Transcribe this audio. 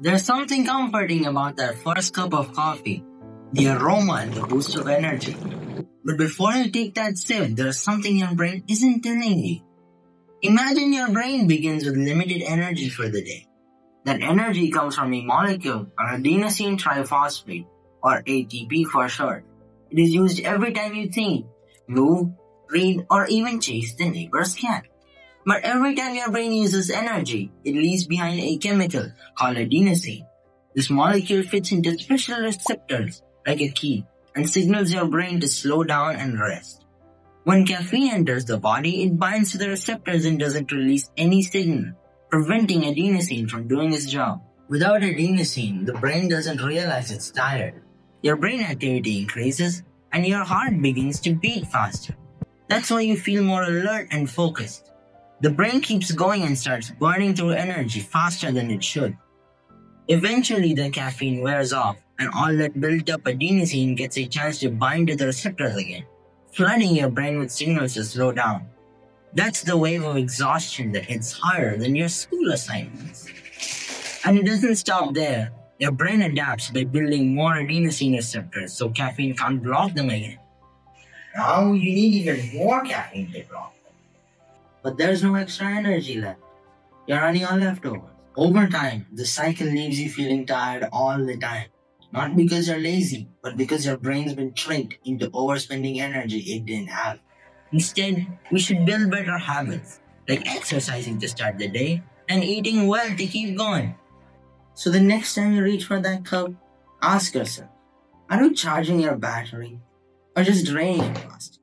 There's something comforting about that first cup of coffee, the aroma and the boost of energy. But before you take that sip, there's something your brain isn't telling you. Imagine your brain begins with limited energy for the day. That energy comes from a molecule adenosine triphosphate, or ATP for short. It is used every time you think, move, read, or even chase the neighbor's cat. But every time your brain uses energy, it leaves behind a chemical called adenosine. This molecule fits into special receptors like a key and signals your brain to slow down and rest. When caffeine enters the body, it binds to the receptors and doesn't release any signal, preventing adenosine from doing its job. Without adenosine, the brain doesn't realize it's tired. Your brain activity increases and your heart begins to beat faster. That's why you feel more alert and focused. The brain keeps going and starts burning through energy faster than it should. Eventually, the caffeine wears off, and all that built up adenosine gets a chance to bind to the receptors again, flooding your brain with signals to slow down. That's the wave of exhaustion that hits harder than your school assignments. And it doesn't stop there. Your brain adapts by building more adenosine receptors so caffeine can't block them again. Now you need even more caffeine to block but there's no extra energy left. You're running on leftovers. Over time, the cycle leaves you feeling tired all the time. Not because you're lazy, but because your brain's been tricked into overspending energy it didn't have. Instead, we should build better habits, like exercising to start the day and eating well to keep going. So the next time you reach for that cup, ask yourself, are you charging your battery or just draining it fast?